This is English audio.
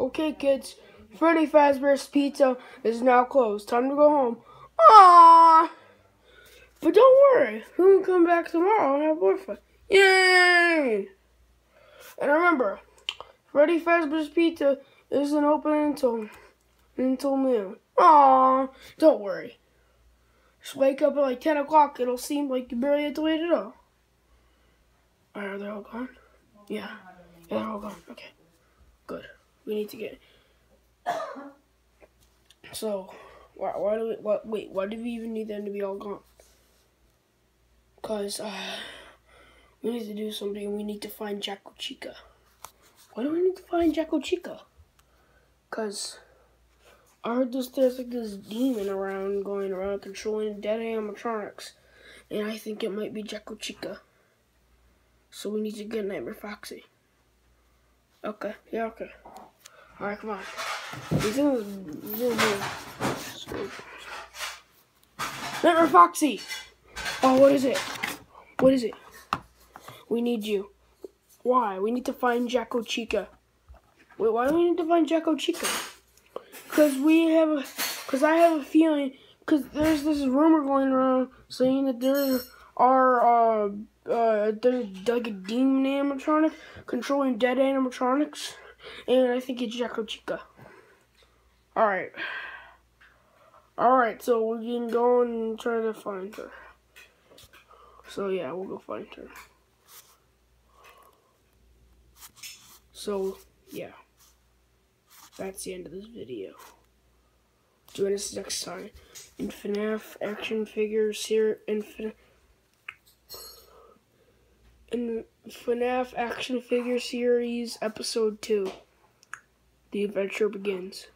Okay, kids, Freddy Fazbear's Pizza is now closed. Time to go home. Aww! But don't worry, we can come back tomorrow and have more fun. Yay! And remember, Freddy Fazbear's Pizza isn't open until until noon. Aww! Don't worry. Just wake up at like 10 o'clock. It'll seem like you barely had to wait at all. Are they all gone? Yeah. Yeah, they're all gone. Okay. Good. We need to get. So, why, why do we. What, wait, why do we even need them to be all gone? Because, uh. We need to do something. We need to find Jack-O-Chica. Why do we need to find Jack-O-Chica? Because. I heard this, there's like this demon around going around controlling dead animatronics. And I think it might be Jack-O-Chica. So we need to get Nightmare Foxy. Okay, yeah, okay. Alright, come on. He's in the, he's Nightmare Foxy! Oh, what is it? What is it? We need you. Why? We need to find Jack-O-Chica. Wait, why do we need to find Jack-O-Chica? Because we have a, because I have a feeling, because there's this rumor going around saying that there are, uh, uh, there's like a demon animatronic controlling dead animatronics, and I think it's Jack-O-Chica. Alright. Alright, so we can go and try to find her. So yeah, we'll go find her. So, yeah that's the end of this video. Join us next time in FNAF action figures here in FNAF, in FNAF action figure series episode 2. The adventure begins.